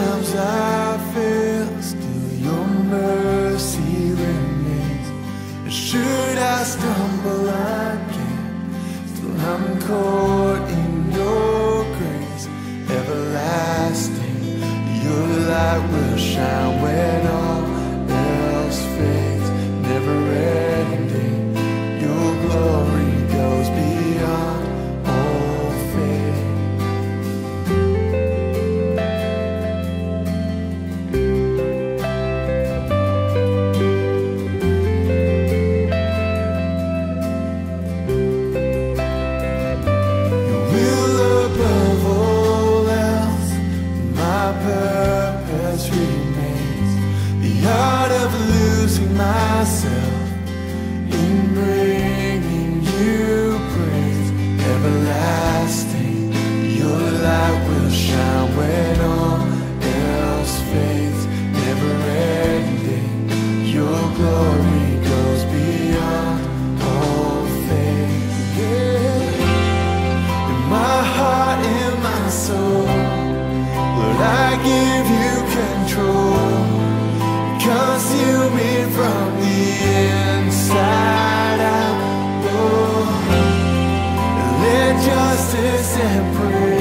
times I fail, still your mercy remains. And should I stumble again, still I'm caught in your grace, everlasting. Your light will shine when all else fades, never ending. Your glory coração. separate